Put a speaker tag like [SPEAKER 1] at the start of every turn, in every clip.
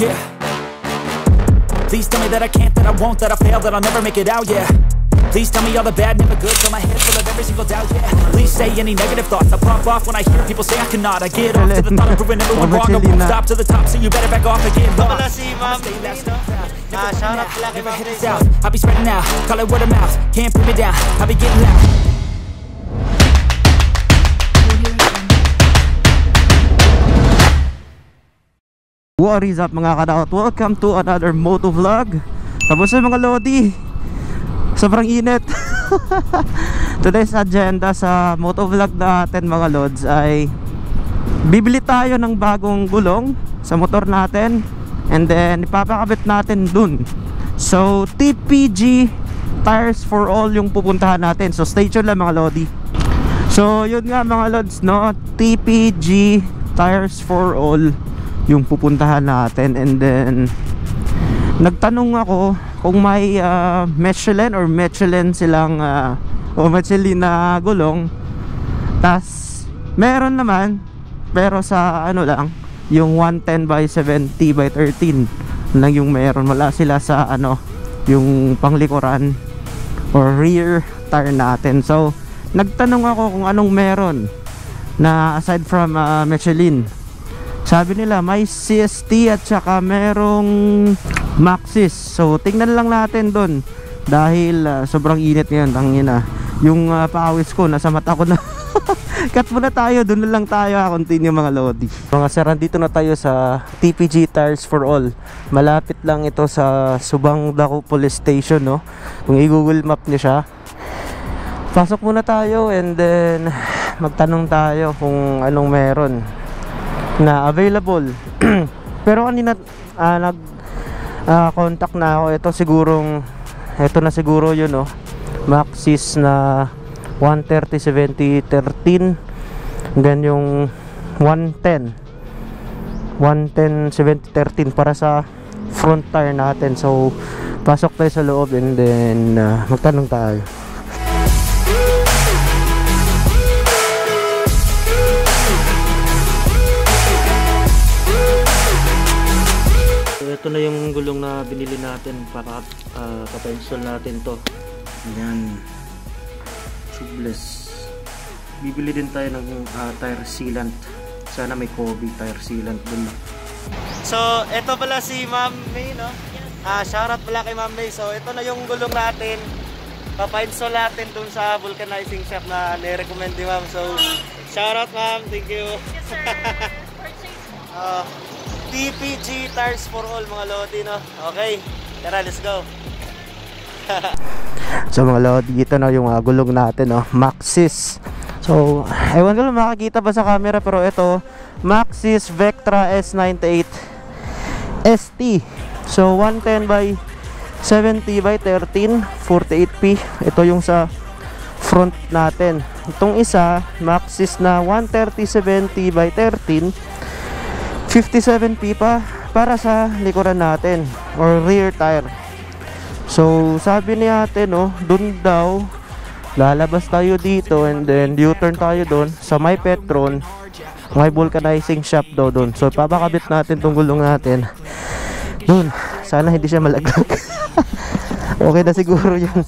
[SPEAKER 1] yeah Please tell me that I can't, that I won't, that I fail, that I'll never make it out, yeah Please tell me all the bad, never good, fill my head full of every single doubt, yeah Please say any negative thoughts, I pop off when I hear people say I cannot I get off to the thought of proving everyone wrong, I won't stop to the top, so you better back off and get lost Stay loud, stay loud, never, ah, never hit the out I'll be spreading out, call it word of mouth, can't put me down, I'll be getting loud What is up mga kadaot? Welcome to another moto vlog Tapos na mga lodi Sobrang init Today's agenda sa moto vlog natin mga lods ay Bibili tayo ng bagong gulong sa motor natin And then ipapakabit natin dun So TPG tires for all yung pupuntahan natin So stay tuned lang mga lodi So yun nga mga lods no TPG tires for all yung pupuntahan natin and then nagtanong ako kung may uh, Michelin or Michelin silang uh, o Michelin na gulong tas meron naman pero sa ano lang yung 110 by 70 by 13 lang yung meron wala sila sa ano yung panglikuran or rear tire natin so nagtanong ako kung anong meron na aside from uh, Michelin sabi nila may CST at saka merong Maxis. So tingnan lang natin doon dahil uh, sobrang init ngayon tangina. Yung uh, ah, paawis ko nasa mata ko na. Cut muna tayo, doon na lang tayo ha, ah, continue mga lodi. Mga sir, dito na tayo sa TPG Tires for All. Malapit lang ito sa Subang Dako Police Station, no? Kung i-google map niya siya. Pasok muna tayo and then magtanong tayo kung anong meron na available. Pero kanina uh, nag uh, contact na ako. Ito sigurong ito na siguro 'yun, oh Maxis na 130 70 13 then yung 110 110 70 13 para sa front tire natin. So pasok tayo sa loob and then uh, magtanong tayo. ito na yung gulong na binili natin para uh, ah, kapensil natin to yan tubeless bibili din tayo ng uh, tire sealant sana may Kobe tire sealant dun so ito pala si ma'am May no? ah, out pala kay ma'am May so ito na yung gulong natin papainsol natin dun sa vulcanizing shop na nirecommend ni ma'am so shout out ma'am thank you thank you sir purchase uh, DPG Tires for All mga Lodi no. Okay, tara let's go. so mga Lodi, dito na yung uh, gulong natin no, Maxis. So, ewan ko lang makakita ba sa camera pero ito Maxis Vectra S98 ST. So 110 by 70 by 13 48p. Ito yung sa front natin. Itong isa Maxis na 130 70 by 13 57 pipa para sa likuran natin or rear tire so sabi ni ate no dun daw lalabas tayo dito and then u-turn tayo dun sa may petron may vulcanizing shop daw dun so papakabit natin tong gulong natin dun sana hindi siya malaglag okay na siguro yun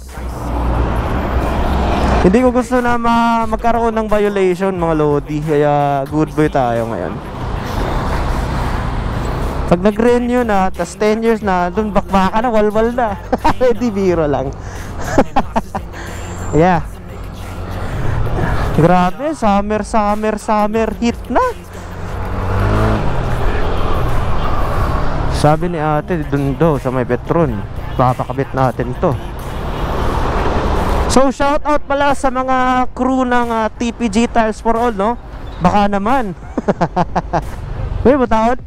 [SPEAKER 1] hindi ko gusto na ma magkaroon ng violation mga lodi kaya good boy tayo ngayon pag nag-renew na, tas 10 years na, dun bakbaka na, walwal na. Ready biro lang. yeah. Grabe, summer, summer, summer hit na. Sabi ni ate, dun daw sa may Petron, papakabit natin to. So shout out pala sa mga crew ng uh, ah, TPG Tiles for All, no? Baka naman. May batawad?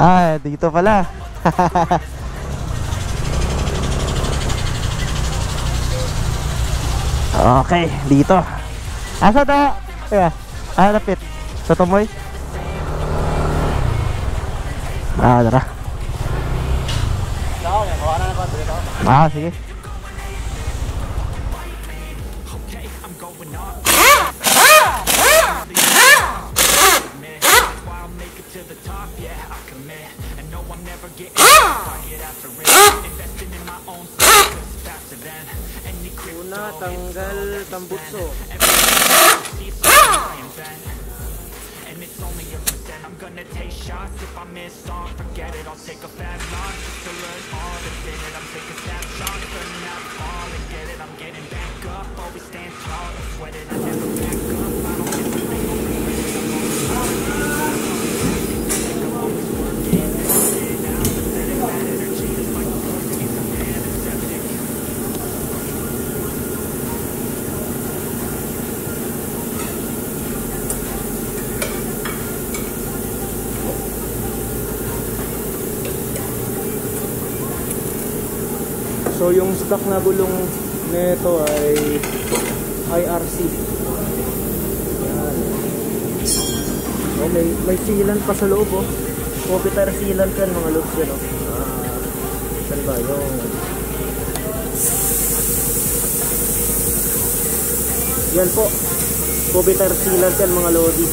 [SPEAKER 1] Ah, dito pala. okay, dito. Asa ah, to? Yeah. Ah, lapit. Sa tumoy. Ah, tara. Ah, sige. Okay, I'm going up. the top, yeah, I commit. And no, I'm never getting get after it. Investing in my own faster than any tanggal tambutso. And it's only a percent. I'm gonna take shots if I miss on. Forget it, I'll take a fat loss just to learn all that's in it. I'm taking snapshots, turning out all and get it. I'm getting back up, always stand tall, I'm So yung stock na gulong nito ay IRC. Oh, may, may sealant pa sa loob oh. Copitar sealant yan mga loops yan oh. Ah, saan ba yung... Yan po. Copitar sealant kan mga lodi.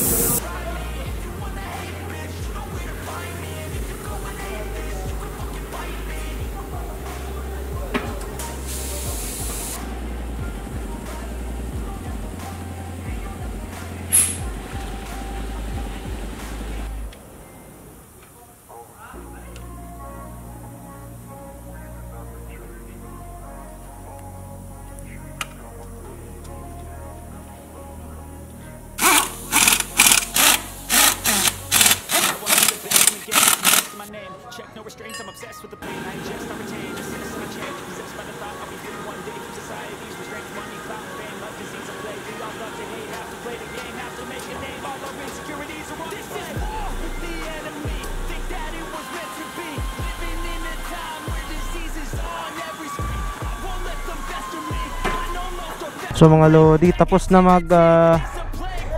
[SPEAKER 1] check, no restraints, I'm obsessed with the pain I ingest, I retain, I change, possessed by the thought I'll be free one day from society's restraints, money, clout, fame, love, disease, and plague, we all love to hate, have to play the game, have to make a name, all our insecurities are on This display. is war with the enemy, think that it was meant to be, living in a time where disease is on every screen, I won't let them fester me, I know most of them... So mga lodi, tapos na mag, uh,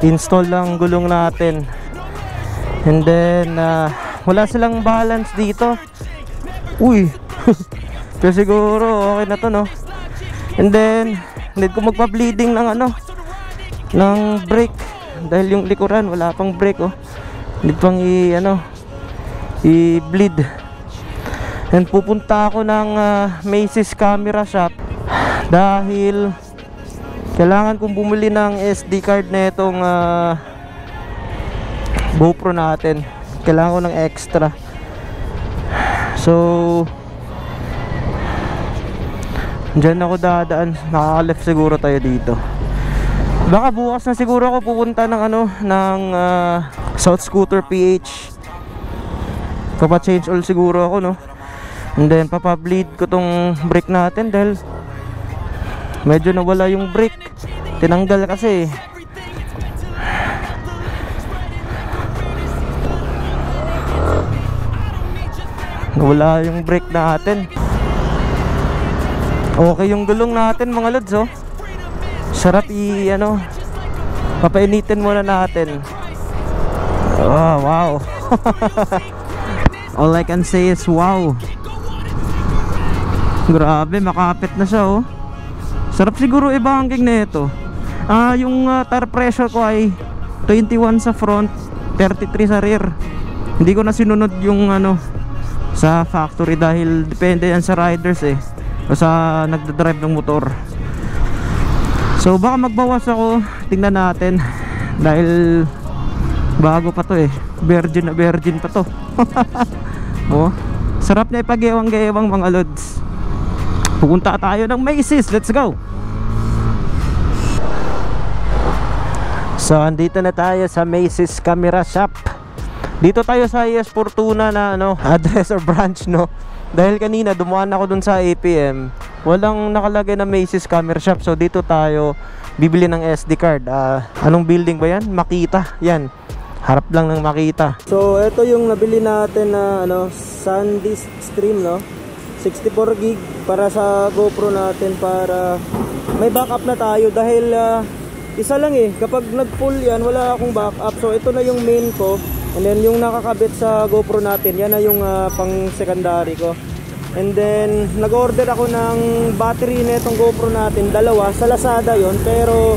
[SPEAKER 1] install lang gulong natin. And then, uh, wala silang balance dito uy pero siguro okay na to no and then need ko magpa bleeding ng ano ng brake dahil yung likuran wala pang brake oh need pang i ano i bleed and pupunta ako ng uh, Macy's camera shop dahil kailangan kong bumili ng SD card na itong uh, GoPro natin kailangan ko ng extra so dyan ako dadaan nakaka-left siguro tayo dito baka bukas na siguro ako pupunta ng ano ng uh, South Scooter PH papachange all siguro ako no and then papableed ko tong brake natin dahil medyo nawala yung brake tinanggal kasi eh Wala yung brake natin. Okay yung gulong natin mga lods oh. Sarap i ano. Papainitin muna natin. Oh, wow. All I can say is wow. Grabe, makapit na siya oh. Sarap siguro i-banking na ito. Ah, yung uh, tire pressure ko ay 21 sa front, 33 sa rear. Hindi ko na sinunod yung ano, sa factory dahil depende yan sa riders eh o sa nagdadrive ng motor so baka magbawas ako tingnan natin dahil bago pa to eh virgin na virgin pa to oh, sarap na ipagewang-gewang mga lods pupunta tayo ng Macy's let's go So andito na tayo sa Macy's Camera Shop dito tayo sa ES Fortuna na ano, address or branch no. Dahil kanina dumaan ako dun sa APM, walang nakalagay na Macy's camera shop. So dito tayo bibili ng SD card. Uh, anong building ba 'yan? Makita. 'Yan. Harap lang ng makita. So ito yung nabili natin na ano, SanDisk Stream no. 64 gig para sa GoPro natin para may backup na tayo dahil uh, isa lang eh kapag nag-full yan wala akong backup so ito na yung main ko And then yung nakakabit sa GoPro natin, yan na yung uh, pang secondary ko. And then nag-order ako ng battery nitong GoPro natin, dalawa sa Lazada 'yon, pero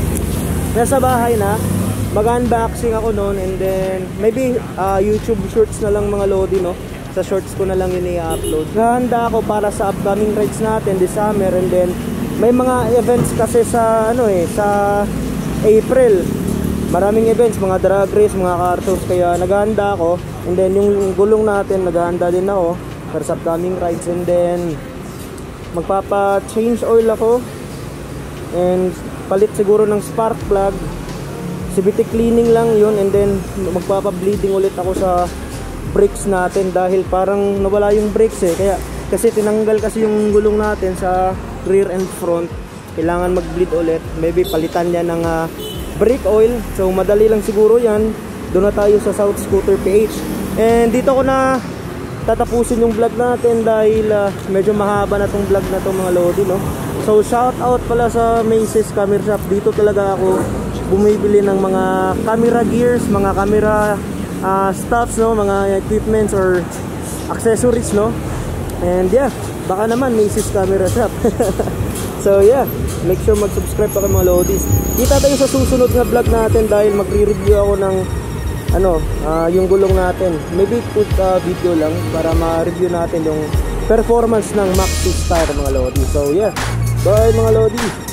[SPEAKER 1] nasa bahay na. Mag-unboxing ako noon and then maybe uh, YouTube shorts na lang mga lodi no. Sa shorts ko na lang ini upload Nahanda ako para sa upcoming rides natin this summer and then may mga events kasi sa ano eh sa April maraming events, mga drag race, mga car shows kaya naghahanda ako. And then yung gulong natin, naghahanda din ako for sa upcoming rides. And then magpapa-change oil ako and palit siguro ng spark plug. CBT cleaning lang yun and then magpapa-bleeding ulit ako sa brakes natin dahil parang nawala yung brakes eh. Kaya kasi tinanggal kasi yung gulong natin sa rear and front. Kailangan mag-bleed ulit. Maybe palitan niya ng uh, brake oil. So madali lang siguro yan. Doon na tayo sa South Scooter PH. And dito ko na tatapusin yung vlog natin dahil uh, medyo mahaba na tong vlog na to mga lodi no. So shout out pala sa Macy's Camera Shop. Dito talaga ako bumibili ng mga camera gears, mga camera uh, stuffs no, mga equipments or accessories no. And yeah, baka naman Macy's Camera Shop. so yeah. Make sure mag-subscribe ako mga Lodis. Kita tayo sa susunod na vlog natin dahil magre-review ako ng ano, uh, yung gulong natin. Maybe put uh, video lang para ma-review natin yung performance ng Max 2 Star mga Lodi. So yeah, bye mga Lodi!